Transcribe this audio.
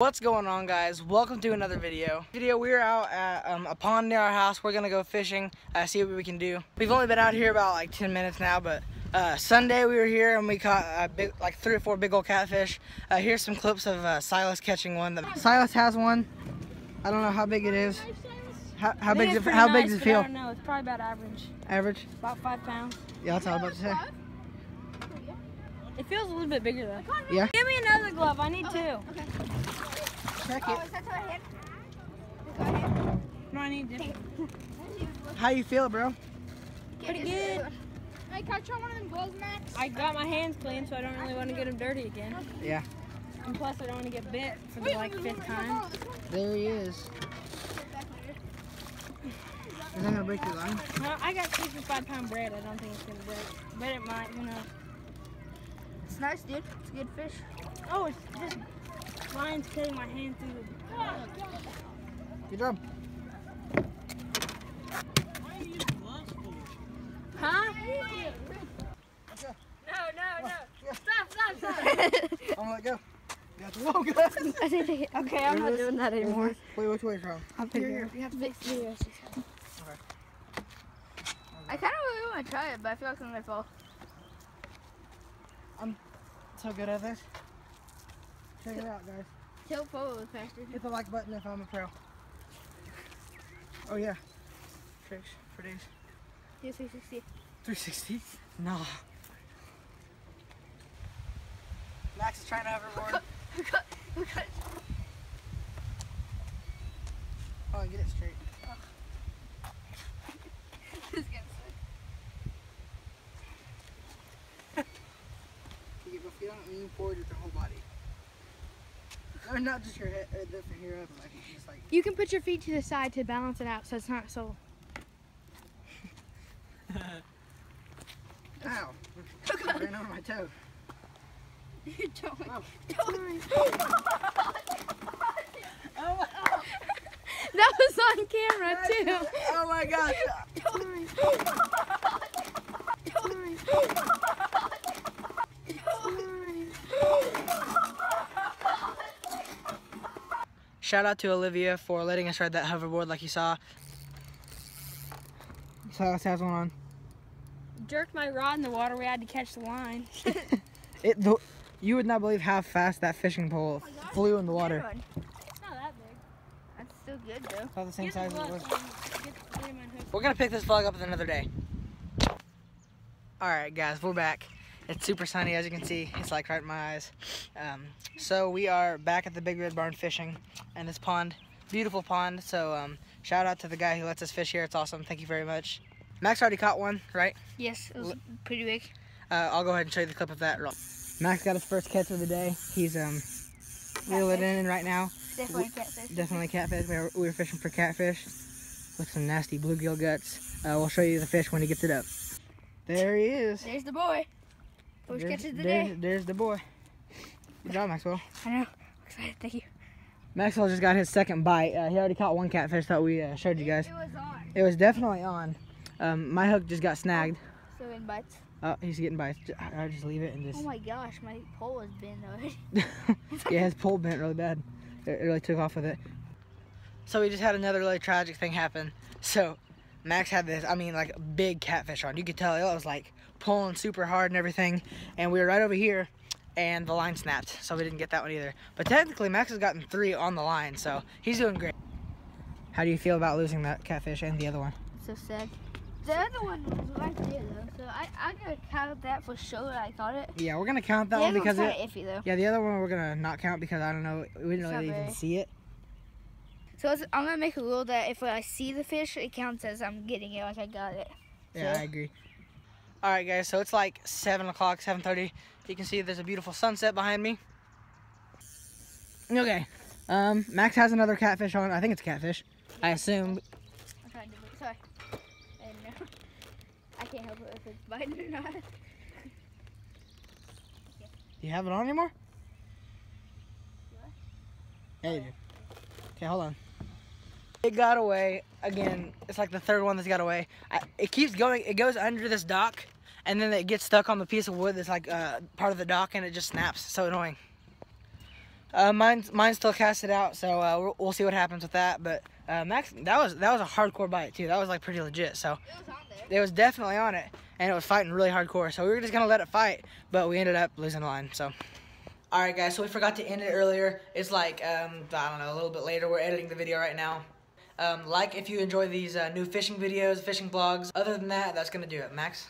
What's going on guys? Welcome to another video. Video, we're out at um, a pond near our house. We're gonna go fishing, uh, see what we can do. We've only been out here about like 10 minutes now, but uh, Sunday we were here and we caught a big, like three or four big old catfish. Uh, here's some clips of uh, Silas catching one. Silas has one. I don't know how big it is. How, how big? Does it, how big does it feel? I don't know. It's probably about average. Average? About five pounds. Yeah, that's all I'm about to say. It feels a little bit bigger though. Yeah. Give me another glove. I need two. Check Oh, it. is that to my hand? Is that? No, I need two. How you feel, bro? Pretty good. Hey, can I try one of them gloves, Max? I got my hands clean, so I don't really want to get them dirty again. Yeah. And plus, I don't want to get bit for the like fifth time. There he is. Is that gonna break your line? No, I got 65 pound braid. I don't think it's gonna break, but it might. you know. It's nice, dude. It's a good fish. Oh, it's just line's cutting my hand through. the- Good job. Huh? No, no, no. Stop, stop, stop. I'm gonna let go. You have to walk it. I think they- okay, I'm not doing that anymore. Wait, which way from? I'll Here, here. You have to Big serious. I kind of really want to try it, but I feel like I'm going to fall. I'm so good at this. Check it out, guys. Tilt forward faster. Hit the like button if I'm a pro. Oh yeah. Tricks for days. Do 360. 360? Nah. Max is trying to hoverboard. Oh, get it straight. This guy's You get both feet on it, lean forward with your whole body. Or not just your head, uh, the from here up, like just like. You can put your feet to the side to balance it out so it's not so. Ow! ran over my toe. You're doing. Oh. oh that was on camera too. Oh my gosh! Shout out to Olivia for letting us ride that hoverboard like you saw. Silas has one on. Jerked my rod in the water. We had to catch the line. It, the, you would not believe how fast that fishing pole oh flew in the water. It's not that big. That's still good, though. About the same Get the size as it was. and get the Learman hook. We're gonna pick this vlog up another day. Alright guys, we're back. It's super sunny as you can see. It's like right in my eyes. Um, so we are back at the Big Red Barn fishing and this pond, beautiful pond. So um, shout out to the guy who lets us fish here. It's awesome. Thank you very much. Max already caught one, right? Yes, it was pretty big. Uh, I'll go ahead and show you the clip of that. Max got his first catch of the day. He's um, reeling it in right now. Definitely catfish. Definitely catfish. We were, we were fishing for catfish with some nasty bluegill guts. Uh, we'll show you the fish when he gets it up. There he is. There's the boy. First There's- catch of the there's, day. There's the boy. Good job, Maxwell. I know. Excited. Thank you. Maxwell just got his second bite. Uh, he already caught one catfish that we uh, showed you guys. It was on. It was definitely on. Um, my hook just got snagged. So in bites. Oh, he's getting bites. I just leave it and just. Oh my gosh, my pole has bent already. yeah, his pole bent really bad. It it really took off with it. So we just had another really tragic thing happen. So Max had this, I mean, like a big catfish on. You could tell it was like pulling super hard and everything. And we were right over here, and the line snapped, so we didn't get that one either. But technically, Max has gotten three on the line, so he's doing great. How do you feel about losing that catfish and the other one? so sad. The other one was right there though, so I I'm gonna count that for sure. I caught it. Yeah, we're gonna count that the one because it. iffy though. Yeah, the other one we're gonna not count because I don't know. We didn't really even see it. So I'm gonna make a rule that if I see the fish, it counts as I'm getting it, like I got it. Yeah, So- I agree. All right, guys. So it's like seven o'clock, seven thirty. You can see there's a beautiful sunset behind me. Okay. Um, Max has another catfish on. I think it's catfish. I assume. I'm trying to do it. Sorry. I didn't know. I can't help it if it's biting or not. Do you have it on anymore? Yeah, you do. Okay, hold on. It got away again. It's like the third one that's got away. I, it keeps going. It goes under this dock, and then it gets stuck on the piece of wood that's like uh, part of the dock, and it just snaps. So annoying. Uh, mine's mine's still casted out, so uh, we'll, we'll see what happens with that. But uh, Max, that was that was a hardcore bite too. That was like pretty legit. So It was on there. it was definitely on it, and it was fighting really hardcore. So we were just gonna let it fight, but we ended up losing the line. So. All right, guys. So we forgot to end it earlier. It's like um, I don't know, a little bit later. We're editing the video right now. Um, like if you enjoy these uh, new fishing videos, fishing vlogs. Other than that, that's gonna do it. Max.